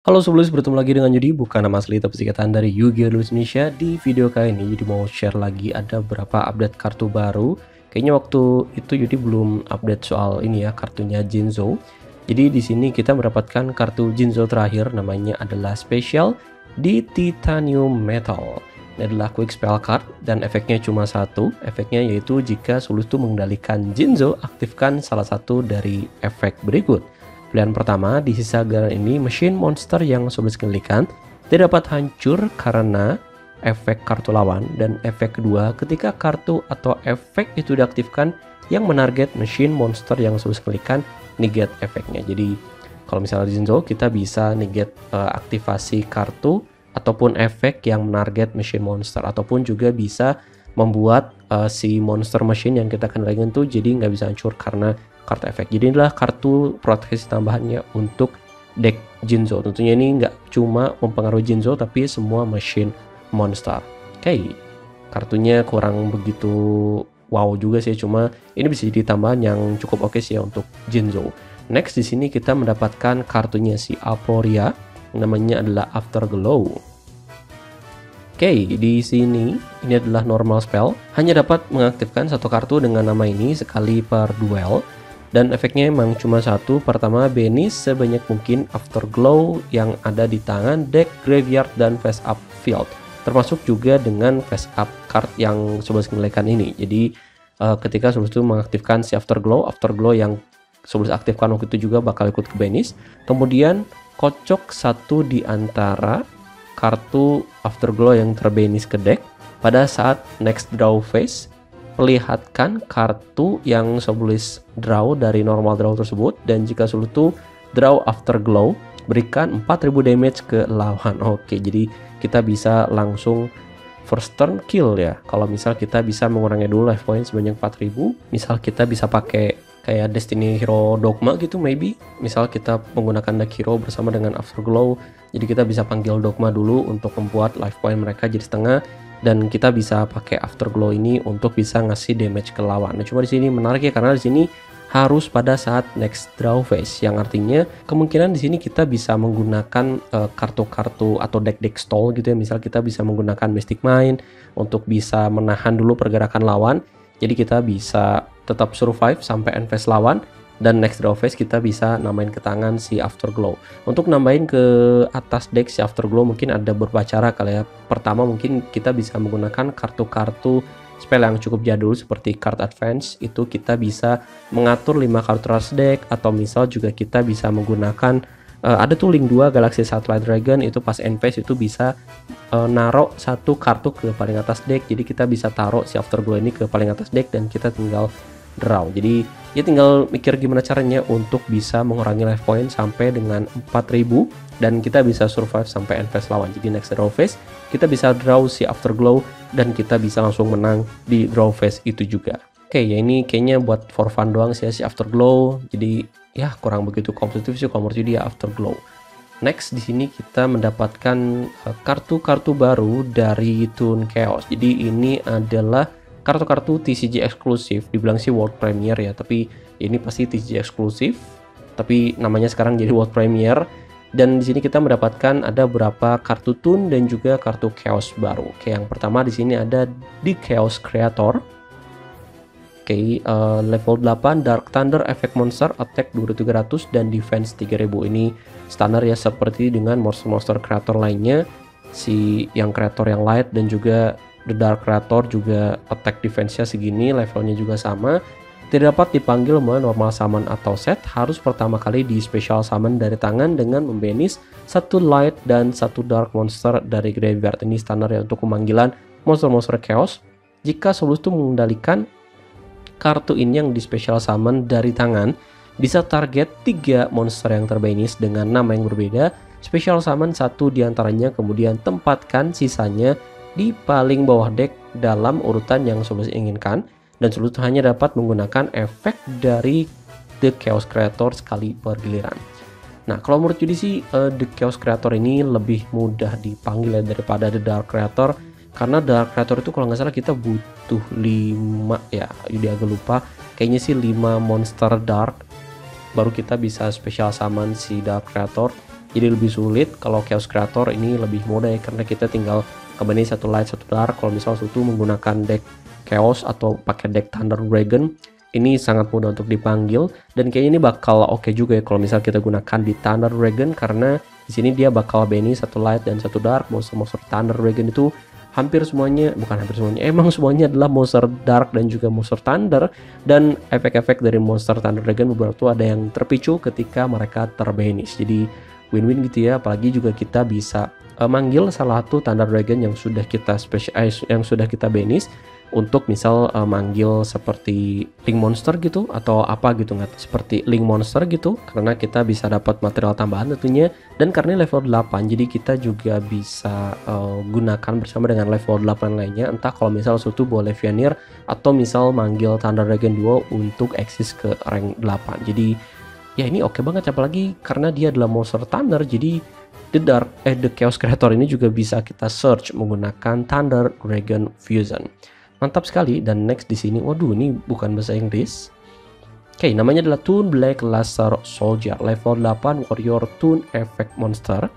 Halo sebelum bertemu lagi dengan Yudi, bukan nama asli tapi singkatan dari Yu-Gi-Oh! Indonesia. Di video kali ini Yudi mau share lagi ada beberapa update kartu baru. Kayaknya waktu itu Yudi belum update soal ini ya, kartunya Jinzo. Jadi di sini kita mendapatkan kartu Jinzo terakhir namanya adalah Special di Titanium Metal. Ini adalah quick spell card dan efeknya cuma satu. Efeknya yaitu jika Sulustu mengendalikan Jinzo, aktifkan salah satu dari efek berikut. Pilihan pertama, di sisa gerakan ini, mesin monster yang sudah kendalikan tidak dapat hancur karena efek kartu lawan. Dan efek kedua, ketika kartu atau efek itu diaktifkan yang menarget mesin monster yang sudah kendalikan, negate efeknya. Jadi, kalau misalnya di Zinzo, kita bisa negate uh, aktivasi kartu ataupun efek yang menarget mesin monster. Ataupun juga bisa membuat uh, si monster machine yang kita kendalikan tuh jadi nggak bisa hancur karena kartu efek. Jadi inilah kartu proteksi tambahannya untuk deck Jinzo. Tentunya ini nggak cuma mempengaruhi Jinzo tapi semua machine monster. Oke, okay. kartunya kurang begitu wow juga sih, cuma ini bisa jadi tambahan yang cukup oke okay sih ya untuk Jinzo. Next di sini kita mendapatkan kartunya si Aporia, namanya adalah Afterglow. Oke, okay, di sini ini adalah normal spell, hanya dapat mengaktifkan satu kartu dengan nama ini sekali per duel dan efeknya emang cuma satu. Pertama Benis sebanyak mungkin Afterglow yang ada di tangan deck graveyard dan face up field. Termasuk juga dengan face up card yang Sobat Skeleton ini. Jadi uh, ketika Sobat itu mengaktifkan si Afterglow Afterglow yang Sobat aktifkan waktu itu juga bakal ikut ke Benis kemudian kocok satu di antara kartu Afterglow yang terbenis ke deck. Pada saat next draw phase perlihatkan kartu yang Sobulis draw dari normal draw tersebut dan jika itu draw after glow berikan 4000 damage ke lawan. Oke, jadi kita bisa langsung first turn kill ya. Kalau misal kita bisa mengurangi dulu life point sebanyak 4000, misal kita bisa pakai kayak Destiny Hero Dogma gitu maybe. Misal kita menggunakan deck hero bersama dengan Afterglow, jadi kita bisa panggil Dogma dulu untuk membuat life point mereka jadi setengah dan kita bisa pakai afterglow ini untuk bisa ngasih damage ke lawan. Nah, cuma di sini menarik ya karena di sini harus pada saat next draw phase yang artinya kemungkinan di sini kita bisa menggunakan eh, kartu-kartu uh, atau deck-deck stall gitu ya. Misal kita bisa menggunakan Mystic Mind untuk bisa menahan dulu pergerakan lawan. Jadi kita bisa tetap survive sampai end phase lawan dan next draw phase kita bisa namain ke tangan si Afterglow. Untuk nambahin ke atas deck si Afterglow mungkin ada beberapa cara kali ya. Pertama mungkin kita bisa menggunakan kartu-kartu spell yang cukup jadul seperti card advance itu kita bisa mengatur 5 kartu rush deck atau misal juga kita bisa menggunakan uh, ada tuh link 2 Galaxy Satellite Dragon itu pas end phase itu bisa uh, naro satu kartu ke paling atas deck jadi kita bisa taruh si Afterglow ini ke paling atas deck dan kita tinggal draw. Jadi ya tinggal mikir gimana caranya untuk bisa mengurangi life point sampai dengan 4000 dan kita bisa survive sampai end phase lawan. Jadi next draw phase kita bisa draw si afterglow dan kita bisa langsung menang di draw phase itu juga. Oke, okay, ya ini kayaknya buat for fun doang sih ya, si afterglow. Jadi ya kurang begitu kompetitif sih kalau menurut dia afterglow. Next di sini kita mendapatkan eh, kartu-kartu baru dari Tune Chaos. Jadi ini adalah kartu-kartu TCG eksklusif dibilang sih World Premier ya tapi ini pasti TCG eksklusif tapi namanya sekarang jadi World Premier dan di sini kita mendapatkan ada beberapa kartu tun dan juga kartu chaos baru. Oke, yang pertama di sini ada di Chaos Creator. Oke, uh, level 8 Dark Thunder Effect Monster Attack 2300 dan Defense 3000 ini standar ya seperti dengan monster-monster creator lainnya si yang creator yang light dan juga The Dark Creator juga attack defense-nya segini, levelnya juga sama. Tidak dapat dipanggil melalui normal summon atau set, harus pertama kali di special summon dari tangan dengan membenis satu light dan satu dark monster dari graveyard. Ini standar ya untuk pemanggilan monster-monster chaos. Jika solusi mengendalikan kartu ini yang di special summon dari tangan, bisa target tiga monster yang terbenis dengan nama yang berbeda, special summon satu di antaranya kemudian tempatkan sisanya di paling bawah deck dalam urutan yang sobat inginkan dan sobat hanya dapat menggunakan efek dari The Chaos Creator sekali per giliran. Nah, kalau menurut Yudi sih uh, The Chaos Creator ini lebih mudah dipanggil ya daripada The Dark Creator karena Dark Creator itu kalau nggak salah kita butuh 5 ya, Yudi agak lupa. Kayaknya sih 5 monster dark baru kita bisa special summon si Dark Creator jadi lebih sulit kalau chaos creator ini lebih mudah ya karena kita tinggal kembali satu light satu dark. Kalau misal suatu menggunakan deck chaos atau pakai deck thunder dragon ini sangat mudah untuk dipanggil. Dan kayaknya ini bakal oke okay juga ya kalau misal kita gunakan di Thunder Dragon karena di sini dia bakal bani satu light dan satu dark. Monster-monster Thunder Dragon itu hampir semuanya bukan hampir semuanya emang semuanya adalah monster dark dan juga monster thunder. Dan efek-efek dari monster thunder dragon beberapa tuh ada yang terpicu ketika mereka terbanish jadi win-win gitu ya. Apalagi juga kita bisa uh, manggil salah satu thunder dragon yang sudah kita special eh, yang sudah kita banish untuk misal uh, manggil seperti link monster gitu atau apa gitu nggak seperti link monster gitu karena kita bisa dapat material tambahan tentunya. Dan karena level 8 jadi kita juga bisa uh, gunakan bersama dengan level 8 lainnya. Entah kalau misal suatu boleh Vianir atau misal manggil Thunder Dragon 2 untuk eksis ke rank 8 jadi ya ini oke okay banget apalagi karena dia adalah monster Thunder jadi The Dark eh The Chaos Creator ini juga bisa kita search menggunakan Thunder Dragon Fusion. Mantap sekali dan next di sini waduh ini bukan bahasa Inggris. Oke, okay, namanya adalah Toon Black Laser Soldier level 8 Warrior Toon Effect Monster.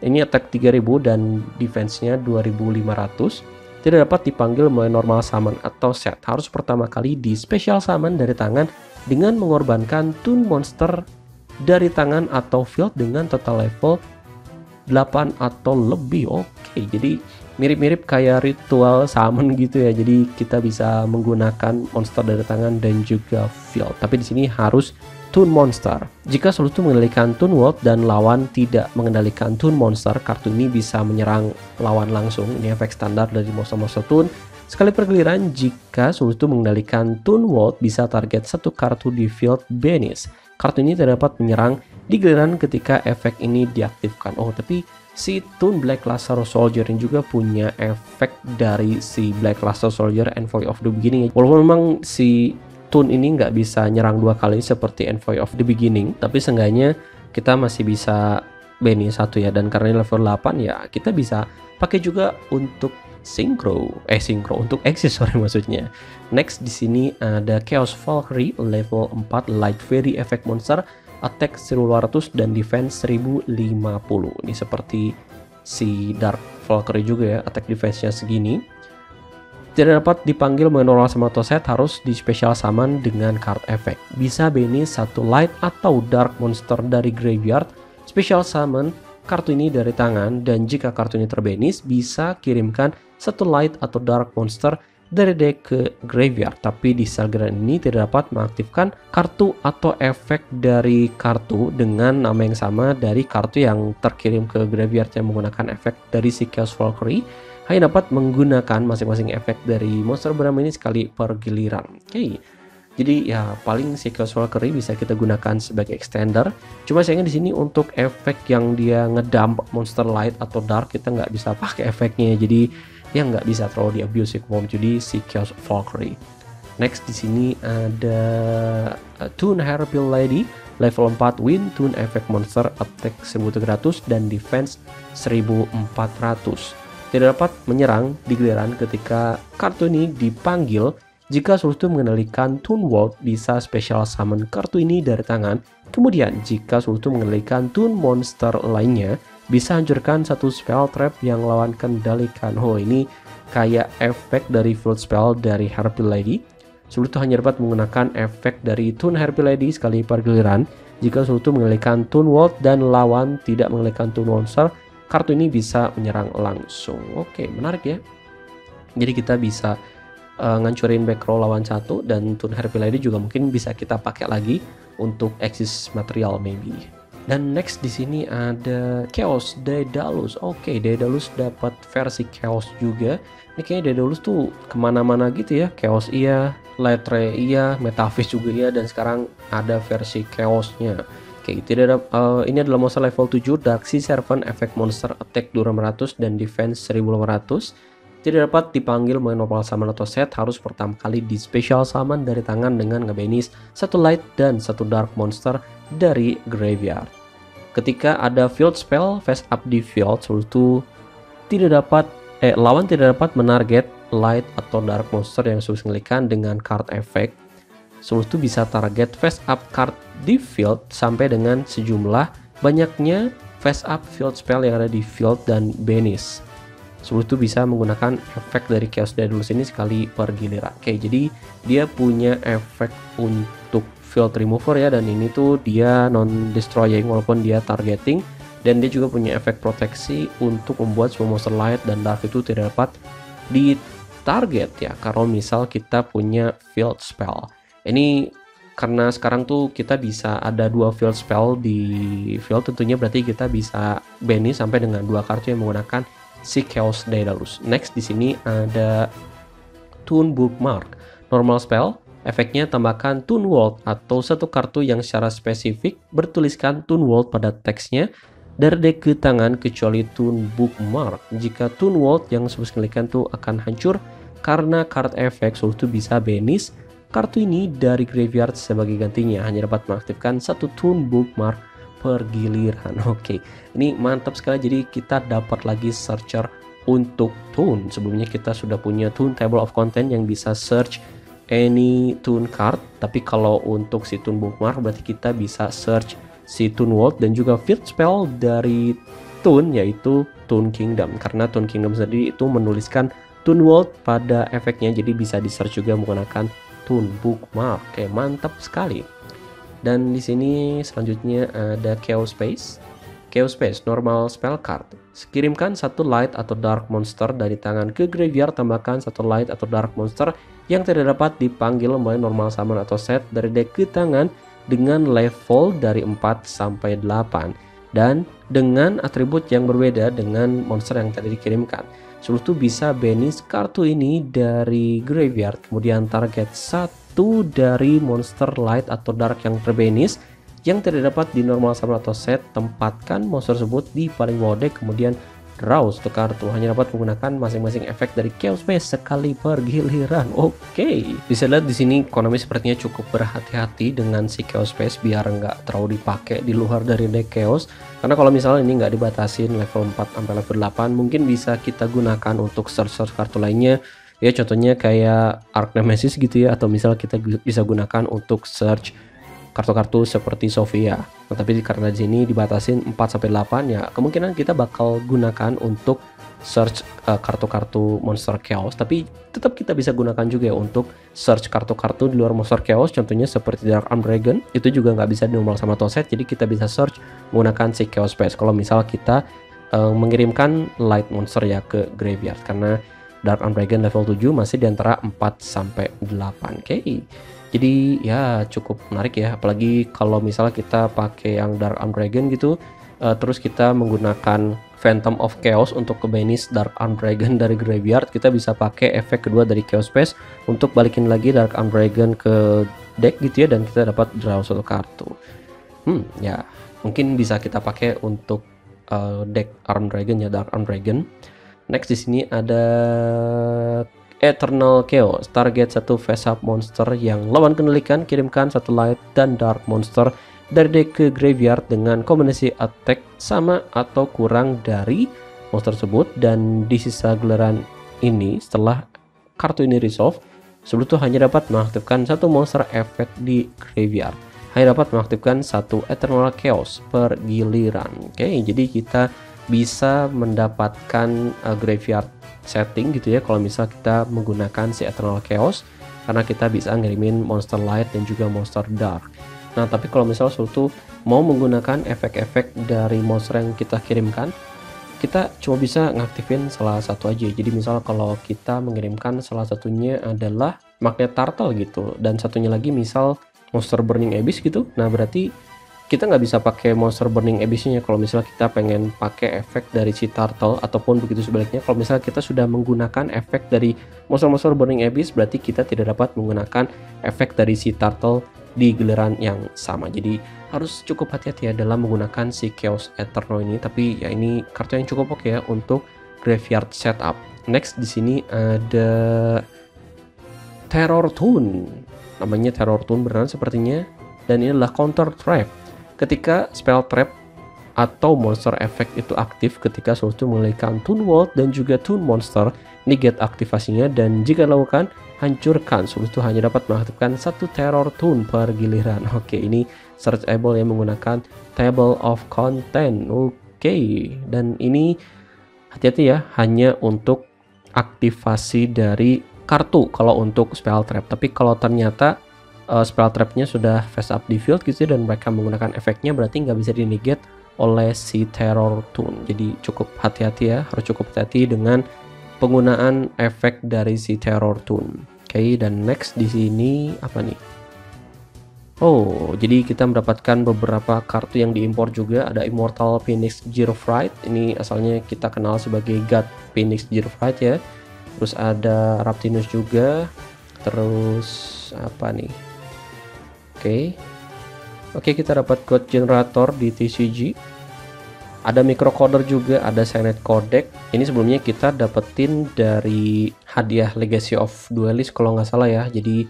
Ini attack 3000 dan defense-nya 2500. Tidak dapat dipanggil melalui normal summon atau set. Harus pertama kali di special summon dari tangan dengan mengorbankan Toon Monster dari tangan atau field dengan total level 8 atau lebih. Oke, jadi mirip-mirip kayak ritual summon gitu ya. Jadi kita bisa menggunakan monster dari tangan dan juga field. Tapi di sini harus Toon Monster. Jika selalu mengendalikan Toon World dan lawan tidak mengendalikan Toon Monster, kartu ini bisa menyerang lawan langsung. Ini efek standar dari monster-monster Toon. Sekali pergiliran, jika selalu mengendalikan Toon World bisa target satu kartu di field Banish. Kartu ini tidak dapat menyerang di giliran ketika efek ini diaktifkan. Oh, tapi si Toon Black Laser Soldier yang juga punya efek dari si Black Laser Soldier Envoy of the Beginning. Walaupun memang si Toon ini nggak bisa nyerang dua kali seperti Envoy of the Beginning, tapi seenggaknya kita masih bisa Benny satu ya dan karena level 8 ya kita bisa pakai juga untuk synchro. Eh synchro untuk sorry maksudnya. Next di sini ada Chaos Valkyrie level 4 Light Fairy Effect Monster attack 1200 dan defense 1050 ini seperti si Dark Valkyrie juga ya attack defense-nya segini. Tidak dapat dipanggil menolak sama atau set harus di special summon dengan card effect. Bisa beni satu light atau dark monster dari graveyard special summon kartu ini dari tangan dan jika kartu ini terbenis bisa kirimkan satu light atau dark monster dari deck ke graveyard. Tapi di Salgran ini tidak dapat mengaktifkan kartu atau efek dari kartu dengan nama yang sama dari kartu yang terkirim ke graveyard yang menggunakan efek dari si Chaos Valkyrie hanya dapat menggunakan masing-masing efek dari monster bernama ini sekali per giliran. Oke. Okay. Jadi ya paling si Chaos Valkyrie bisa kita gunakan sebagai extender. Cuma sayangnya di sini untuk efek yang dia ngedump monster light atau dark kita nggak bisa pakai efeknya. Jadi yang nggak bisa terlalu di abusive form jadi si Chaos Valkyrie. Next di sini ada uh, Toon Harpil Lady level 4 win Toon Effect Monster attack 1300 dan defense 1400 tidak dapat menyerang di giliran ketika kartu ini dipanggil jika Sultu mengendalikan Toon World bisa special summon kartu ini dari tangan. Kemudian jika Sultu mengendalikan Toon Monster lainnya bisa hancurkan satu spell trap yang lawan kendalikan. Oh ini kayak efek dari field spell dari Harpy Lady. Sulutu hanya dapat menggunakan efek dari Toon Harpy Lady sekali per giliran. Jika Sulutu mengendalikan Toon World dan lawan tidak mengendalikan Toon Monster, kartu ini bisa menyerang langsung. Oke, menarik ya. Jadi kita bisa uh, ngancurin back row lawan satu dan Toon Harpy Lady juga mungkin bisa kita pakai lagi untuk exist material maybe. Dan next di sini ada Chaos Daedalus. Oke, okay, Daedalus dapat versi Chaos juga. Ini kayaknya Daedalus tuh ke mana-mana gitu ya. Chaos iya, Letre iya, Metaphys juga iya, dan sekarang ada versi Chaosnya. Oke, okay, uh, ini adalah monster level 7 Dark Sea Servant Effect Monster Attack 200 dan Defense 1500 tidak dapat dipanggil main normal summon atau set harus pertama kali di special summon dari tangan dengan ngebenis satu light dan satu dark monster dari graveyard. Ketika ada field spell face up di field, itu tidak dapat eh lawan tidak dapat menarget light atau dark monster yang sudah ngelikan dengan card effect. itu bisa target face up card di field sampai dengan sejumlah banyaknya face up field spell yang ada di field dan Benis. Sebelum itu bisa menggunakan efek dari Chaos Daedalus ini sekali per giliran. Oke, jadi dia punya efek untuk field remover ya dan ini tuh dia non destroying walaupun dia targeting dan dia juga punya efek proteksi untuk membuat semua monster light dan dark itu tidak dapat di target ya kalau misal kita punya field spell. Ini karena sekarang tuh kita bisa ada dua field spell di field tentunya berarti kita bisa bani sampai dengan dua kartu yang menggunakan si Chaos Daedalus. Next di sini ada Toon Bookmark. Normal spell, efeknya tambahkan Toon World atau satu kartu yang secara spesifik bertuliskan Toon World pada teksnya dari deck ke tangan kecuali Toon Bookmark. Jika Toon World yang sebelumnya tuh akan hancur karena card efek itu bisa benis Kartu ini dari graveyard sebagai gantinya hanya dapat mengaktifkan satu toon bookmark per giliran. Oke, ini mantap sekali. Jadi kita dapat lagi searcher untuk tune. Sebelumnya kita sudah punya tune table of content yang bisa search any tune card. Tapi kalau untuk si tune bookmark berarti kita bisa search si tune world dan juga field spell dari tune yaitu tune kingdom. Karena tune kingdom sendiri itu menuliskan tune world pada efeknya jadi bisa di search juga menggunakan Tune Bookmark. Oke, mantap sekali. Dan di sini selanjutnya ada Chaos Space. Chaos Space normal spell card. Kirimkan satu light atau dark monster dari tangan ke graveyard tambahkan satu light atau dark monster yang tidak dapat dipanggil melalui normal summon atau set dari deck ke tangan dengan level dari 4 sampai 8 dan dengan atribut yang berbeda dengan monster yang tadi dikirimkan. Sebelum itu bisa banis kartu ini dari graveyard. Kemudian target satu dari monster light atau dark yang terbanis yang tidak dapat di normal summon atau set. Tempatkan monster tersebut di paling bawah deck. Kemudian draw satu kartu hanya dapat menggunakan masing-masing efek dari Chaos Space sekali per giliran. Oke, okay. bisa lihat di sini Konami sepertinya cukup berhati-hati dengan si Chaos Space biar nggak terlalu dipakai di luar dari deck Chaos. Karena kalau misalnya ini nggak dibatasin level 4 sampai level 8, mungkin bisa kita gunakan untuk search-search kartu lainnya. Ya contohnya kayak Arc Nemesis gitu ya, atau misal kita bisa gunakan untuk search kartu-kartu seperti Sofia. Nah, tapi karena di sini dibatasin 4 sampai 8 ya kemungkinan kita bakal gunakan untuk search eh, kartu-kartu uh, monster chaos tapi tetap kita bisa gunakan juga ya untuk search kartu-kartu di luar monster chaos contohnya seperti Dark Arm Dragon itu juga nggak bisa normal sama Toset jadi kita bisa search menggunakan si chaos space kalau misal kita uh, mengirimkan light monster ya ke graveyard karena Dark Arm Dragon level 7 masih di antara 4 sampai 8 oke okay. Jadi ya cukup menarik ya, apalagi kalau misalnya kita pakai yang Dark Arm Dragon gitu, uh, terus kita menggunakan Phantom of Chaos untuk ke banis Dark Arm Dragon dari graveyard, kita bisa pakai efek kedua dari Chaos Space untuk balikin lagi Dark Arm Dragon ke deck gitu ya dan kita dapat draw satu kartu. Hmm, ya mungkin bisa kita pakai untuk uh, deck Arm Dragon ya Dark Arm Dragon. Next di sini ada Eternal Chaos. Target satu face up monster yang lawan kendalikan, kirimkan satu light dan dark monster dari deck ke graveyard dengan kombinasi attack sama atau kurang dari monster tersebut dan di sisa gelaran ini setelah kartu ini resolve sebelum itu hanya dapat mengaktifkan satu monster efek di graveyard hanya dapat mengaktifkan satu Eternal Chaos per giliran oke jadi kita bisa mendapatkan uh, graveyard setting gitu ya kalau misal kita menggunakan si Eternal Chaos karena kita bisa ngirimin monster light dan juga monster dark. Nah tapi kalau misal suatu mau menggunakan efek-efek dari monster yang kita kirimkan kita cuma bisa ngaktifin salah satu aja. Jadi misal kalau kita mengirimkan salah satunya adalah magnet turtle gitu dan satunya lagi misal monster burning abyss gitu nah berarti kita nggak bisa pakai monster burning abyssnya kalau misalnya kita pengen pakai efek dari si turtle ataupun begitu sebaliknya. Kalau misalnya kita sudah menggunakan efek dari monster-monster burning abyss berarti kita tidak dapat menggunakan efek dari si turtle di giliran yang sama. Jadi harus cukup hati-hati ya dalam menggunakan si chaos eternal ini. Tapi ya ini kartu yang cukup oke ya untuk graveyard setup. Next di sini ada terror tune. Namanya terror tune beneran sepertinya. Dan ini adalah counter trap Ketika spell trap atau monster effect itu aktif ketika suatu memiliki Toon World dan juga Toon Monster, negate aktivasinya dan jika dilakukan, hancurkan. Suatu hanya dapat mengaktifkan satu Terror Toon per giliran. Oke, ini searchable yang menggunakan Table of Content. Oke, dan ini hati-hati ya hanya untuk aktivasi dari kartu kalau untuk spell trap tapi kalau ternyata uh, spell trapnya sudah face up di field gitu ya, dan mereka menggunakan efeknya berarti nggak bisa dinegate oleh si terror tune jadi cukup hati-hati ya harus cukup hati-hati dengan penggunaan efek dari si terror tune oke okay, dan next di sini apa nih Oh, jadi kita mendapatkan beberapa kartu yang diimpor juga. Ada Immortal Phoenix Girofright. Ini asalnya kita kenal sebagai God Phoenix Girofright ya. Terus ada Raptinus juga. Terus apa nih? Oke. Oke, kita dapat God Generator di TCG. Ada microcoder juga, ada Signet Codec. Ini sebelumnya kita dapetin dari hadiah Legacy of Duelist kalau nggak salah ya. Jadi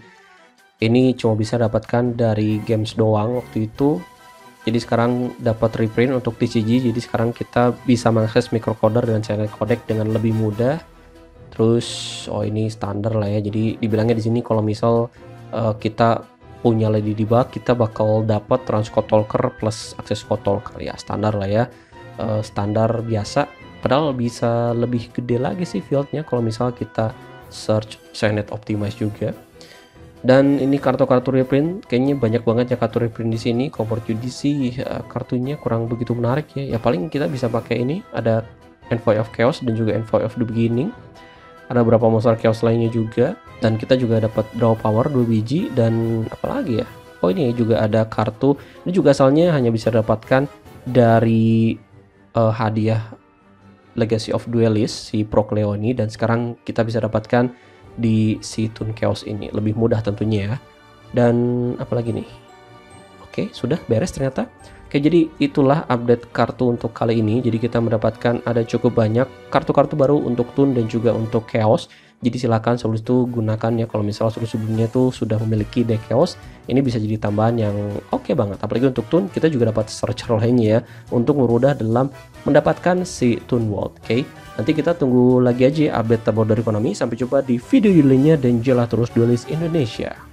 ini cuma bisa dapatkan dari games doang waktu itu jadi sekarang dapat reprint untuk TCG jadi sekarang kita bisa mengakses microcoder dan channel codec dengan lebih mudah terus oh ini standar lah ya jadi dibilangnya di sini kalau misal uh, kita punya Lady Diva kita bakal dapat transcode plus akses code ya. Standar lah ya. Uh, standar biasa. Padahal bisa lebih gede lagi sih fieldnya kalau misal kita search Signet Optimize juga. Dan ini kartu-kartu reprint kayaknya banyak banget ya kartu reprint di sini. Comfort judisi uh, kartunya kurang begitu menarik ya. Ya paling kita bisa pakai ini ada Envoy of Chaos dan juga Envoy of the Beginning. Ada beberapa monster chaos lainnya juga dan kita juga dapat draw power 2 biji dan apalagi ya? Oh ini juga ada kartu. Ini juga asalnya hanya bisa dapatkan dari uh, hadiah Legacy of Duelist si Procleone dan sekarang kita bisa dapatkan di si Tune Chaos ini. Lebih mudah tentunya ya. Dan apalagi nih oke sudah beres ternyata. Oke jadi itulah update kartu untuk kali ini. Jadi kita mendapatkan ada cukup banyak kartu-kartu baru untuk Tune dan juga untuk Chaos. Jadi silakan selalu itu gunakan ya. Kalau misalnya sebelumnya tuh sudah memiliki deck chaos ini bisa jadi tambahan yang oke okay banget. Apalagi untuk tune kita juga dapat searcher lainnya ya untuk memudah dalam mendapatkan si tune world oke? Nanti kita tunggu lagi aja update terbaru dari Konami. Sampai jumpa di video lainnya dan jelah terus duelist Indonesia